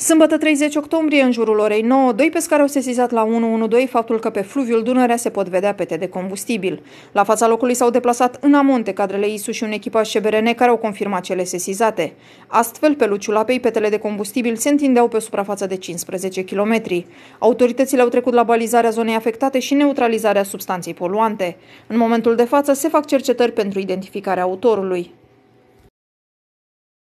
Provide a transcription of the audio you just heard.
Sâmbătă 30 octombrie, în jurul orei 9, doi pescari au sesizat la 112 faptul că pe fluviul Dunărea se pot vedea pete de combustibil. La fața locului s-au deplasat în amonte cadrele ISU și un echipaj CBRN care au confirmat cele sesizate. Astfel, pe luciul apei, petele de combustibil se întindeau pe o suprafață de 15 km. Autoritățile au trecut la balizarea zonei afectate și neutralizarea substanței poluante. În momentul de față se fac cercetări pentru identificarea autorului.